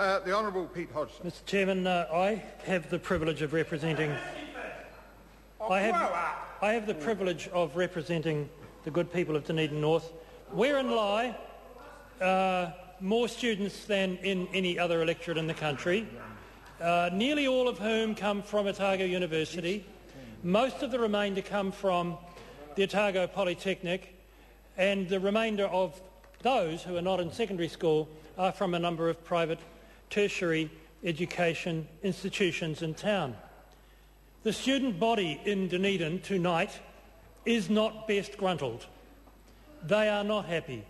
Uh, the Honourable Pete Hodgson. Mr Chairman, uh, I have the privilege of representing... I have, I have the privilege of representing the good people of Dunedin North, wherein lie uh, more students than in any other electorate in the country, uh, nearly all of whom come from Otago University. Most of the remainder come from the Otago Polytechnic, and the remainder of those who are not in secondary school are from a number of private tertiary education institutions in town. The student body in Dunedin tonight is not best gruntled. They are not happy.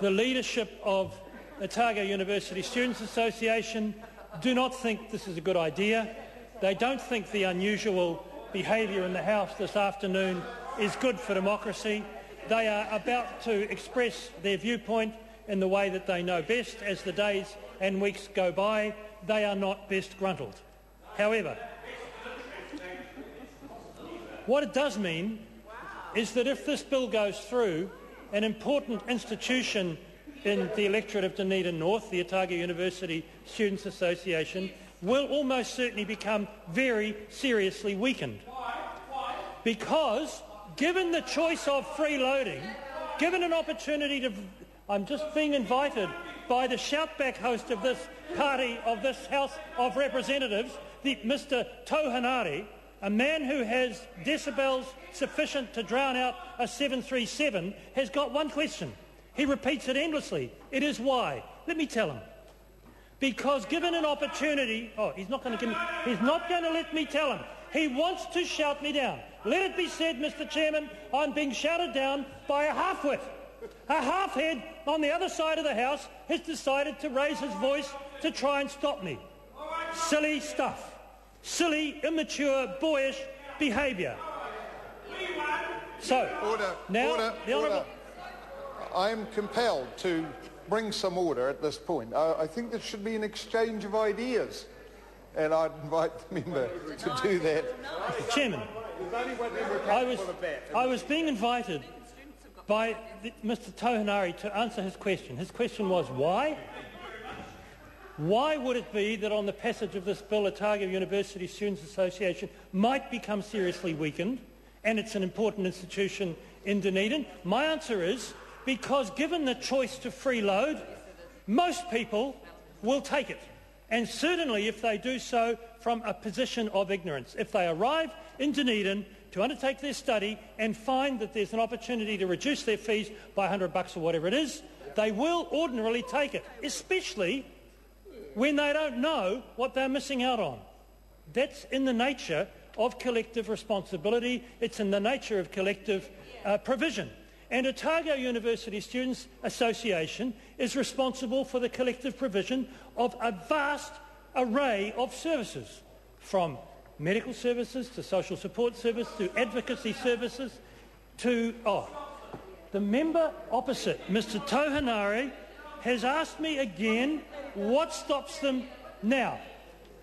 The leadership of Otago University Students Association do not think this is a good idea. They don't think the unusual behaviour in the House this afternoon is good for democracy. They are about to express their viewpoint in the way that they know best as the days and weeks go by. They are not best gruntled. However, what it does mean is that if this bill goes through, an important institution in the electorate of Dunedin North, the Otago University Students Association, will almost certainly become very seriously weakened. Because, given the choice of freeloading, given an opportunity to... I'm just being invited by the shoutback host of this party, of this House of Representatives, the, Mr Tau Henare, a man who has decibels sufficient to drown out a 737, has got one question. He repeats it endlessly. It is why. Let me tell him. Because given an opportunity, oh, he's not going to give me, he's not going to let me tell him. He wants to shout me down. Let it be said, Mr Chairman, I'm being shouted down by a half-wit. A half-head on the other side of the House has decided to raise his voice to try and stop me. Silly stuff. Silly, immature, boyish behaviour. So, Order. now order. the Honourable... Order. I am compelled to bring some order at this point. I, I think there should be an exchange of ideas, and I'd invite the member to do that. Chairman, I was, I was being invited by the, Mr Tau Henare to answer his question. His question was why? Why would it be that on the passage of this bill, Otago University Students Association might become seriously weakened, and it's an important institution in Dunedin? My answer is because given the choice to freeload, most people will take it. And certainly if they do so from a position of ignorance. If they arrive in Dunedin to undertake their study and find that there's an opportunity to reduce their fees by 100 bucks or whatever it is, they will ordinarily take it, especially when they don't know what they're missing out on. That's in the nature of collective responsibility. It's in the nature of collective uh, provision. And Otago University Students Association is responsible for the collective provision of a vast array of services, from medical services to social support services to advocacy services to... Oh, the member opposite, Mr Tau Henare, has asked me again what stops them now.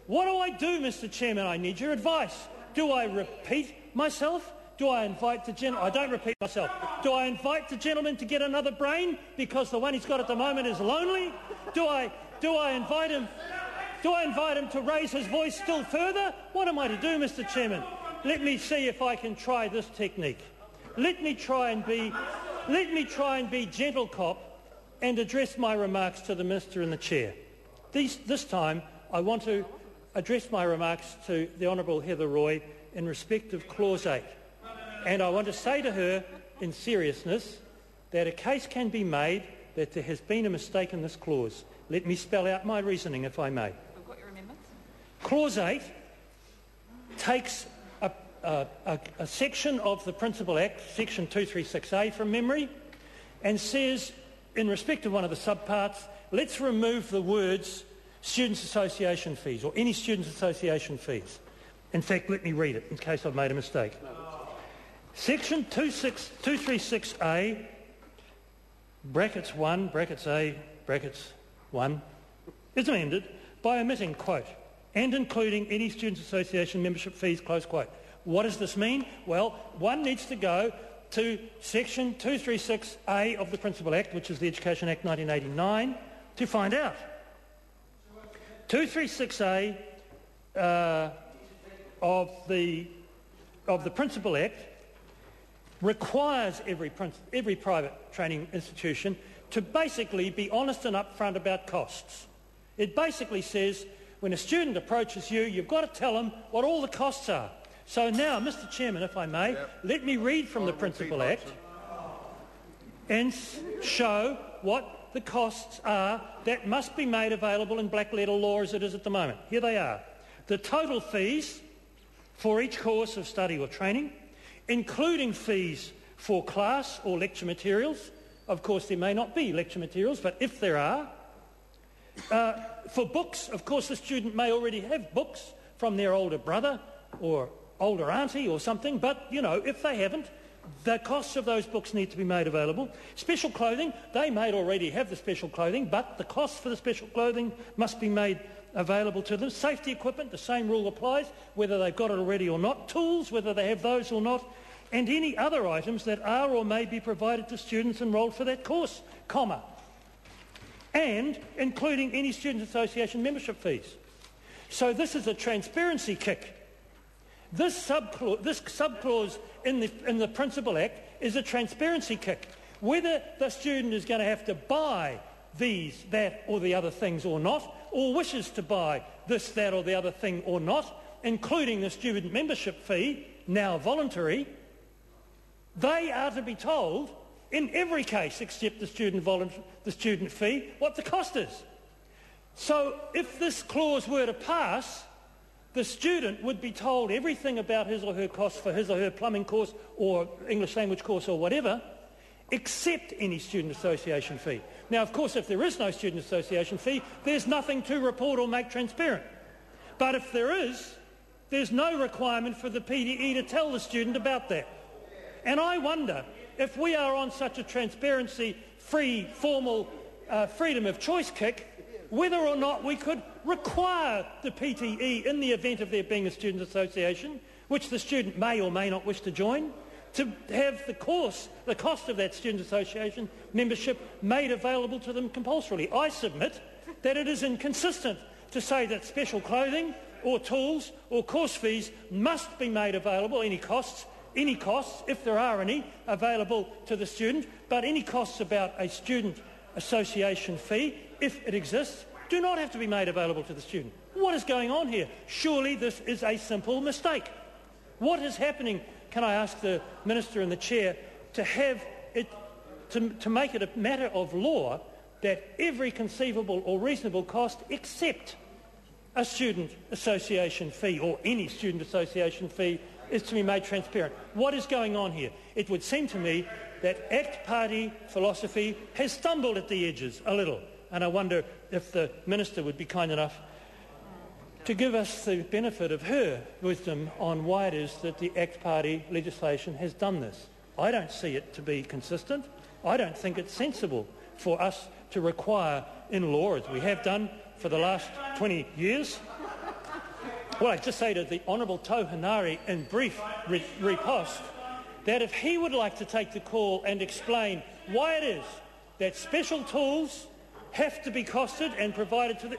What do I do, Mr Chairman? I need your advice. Do I repeat myself? Do I invite the gentleman? I don't repeat myself. Do I invite the gentleman to get another brain because the one he's got at the moment is lonely? Do I, do I invite him? Do I invite him to raise his voice still further? What am I to do, Mr. Chairman? Let me see if I can try this technique. Let me try and be, let me try and be gentle cop and address my remarks to the minister in the chair. These, this time, I want to address my remarks to the Honourable Heather Roy in respect of Clause 8. And I want to say to her, in seriousness, that a case can be made that there has been a mistake in this clause. Let me spell out my reasoning, if I may. Clause 8 takes a, a, a, a section of the Principal Act, section 236A from memory, and says, in respect of one of the subparts, let's remove the words students' association fees or any students' association fees. In fact, let me read it in case I've made a mistake. Section 236A, brackets 1, brackets A, brackets 1, is amended by omitting, quote, and including any Students' Association membership fees, close quote. What does this mean? Well, one needs to go to section 236A of the Principal Act, which is the Education Act 1989, to find out. 236A uh, of, the, of the Principal Act requires every, every private training institution to basically be honest and upfront about costs. It basically says when a student approaches you, you've got to tell them what all the costs are. So now, Mr Chairman, if I may, yep. let me read from the Principal Act and show what the costs are that must be made available in black letter law as it is at the moment. Here they are. The total fees for each course of study or training, including fees for class or lecture materials. Of course, there may not be lecture materials, but if there are, uh, for books, of course, the student may already have books from their older brother or older auntie or something, but, you know, if they haven't, the costs of those books need to be made available. Special clothing, they may already have the special clothing, but the costs for the special clothing must be made available to them. Safety equipment, the same rule applies, whether they've got it already or not. Tools, whether they have those or not. And any other items that are or may be provided to students enrolled for that course, comma. And including any Student Association membership fees. So this is a transparency kick. This subclause, this subclause in, the, in the Principal Act is a transparency kick. Whether the student is going to have to buy these, that or the other things or not, or wishes to buy this, that or the other thing or not, including the student membership fee, now voluntary, they are to be told in every case except the student, the student fee what the cost is. So if this clause were to pass, the student would be told everything about his or her costs for his or her plumbing course or English language course or whatever, except any student association fee. Now, of course, if there is no student association fee, there's nothing to report or make transparent. But if there is, there's no requirement for the PTE to tell the student about that. And I wonder if we are on such a transparency-free, formal uh, freedom of choice kick, whether or not we could require the PTE in the event of there being a student association, which the student may or may not wish to join, to have the course, the cost of that student association membership made available to them compulsorily. I submit that it is inconsistent to say that special clothing or tools or course fees must be made available, any costs, any costs, if there are any, available to the student, but any costs about a student association fee, if it exists, do not have to be made available to the student. What is going on here? Surely this is a simple mistake. What is happening can I ask the Minister and the Chair to have it, to, to make it a matter of law that every conceivable or reasonable cost except a student association fee or any student association fee is to be made transparent. What is going on here? It would seem to me that ACT Party philosophy has stumbled at the edges a little, and I wonder if the Minister would be kind enough to give us the benefit of her wisdom on why it is that the ACT Party legislation has done this. I don't see it to be consistent. I don't think it's sensible for us to require in law, as we have done for the last 20 years. Well, I just say to the Honourable Tau Henare in brief re riposte that if he would like to take the call and explain why it is that special tools have to be costed and provided to the...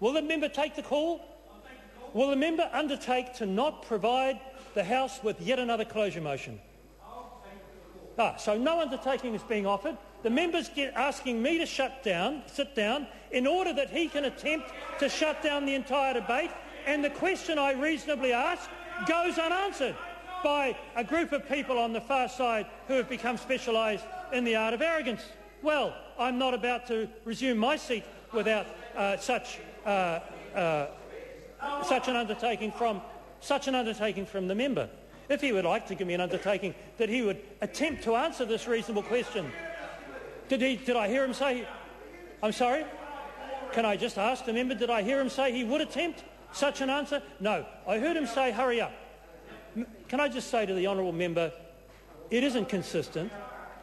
Will the member take the call? Will the member undertake to not provide the House with yet another closure motion? Ah, so no undertaking is being offered. The member's get asking me to shut down, sit down, in order that he can attempt to shut down the entire debate. And the question I reasonably ask goes unanswered by a group of people on the far side who have become specialised in the art of arrogance. Well, I'm not about to resume my seat without uh, such uh, uh, such an undertaking from such an undertaking from the member. If he would like to give me an undertaking that he would attempt to answer this reasonable question. Did, he, did I hear him say... I'm sorry? Can I just ask the member, did I hear him say he would attempt such an answer? No. I heard him say, hurry up. Can I just say to the honourable member, it isn't consistent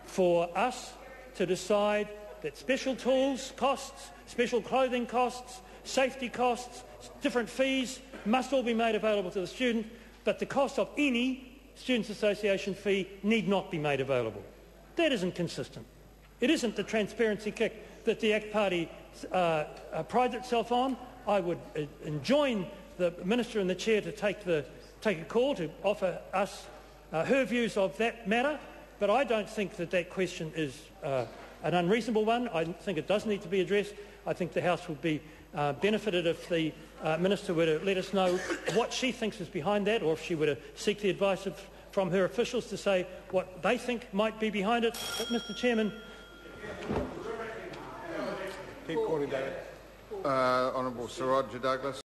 for us to decide that special tools costs, special clothing costs, safety costs, different fees must all be made available to the student, but the cost of any Students' Association fee need not be made available. That isn't consistent. It isn't the transparency kick that the ACT Party uh, uh, prides itself on. I would uh, enjoin the Minister and the Chair to take, the, take a call to offer us uh, her views of that matter, but I don't think that that question is uh, an unreasonable one. I think it does need to be addressed. I think the House would be uh, benefited if the uh, Minister were to let us know what she thinks is behind that, or if she were to seek the advice of, from her officials to say what they think might be behind it. But, Mr Chairman... Keep calling, David. Uh, Honourable Sir Roger Douglas.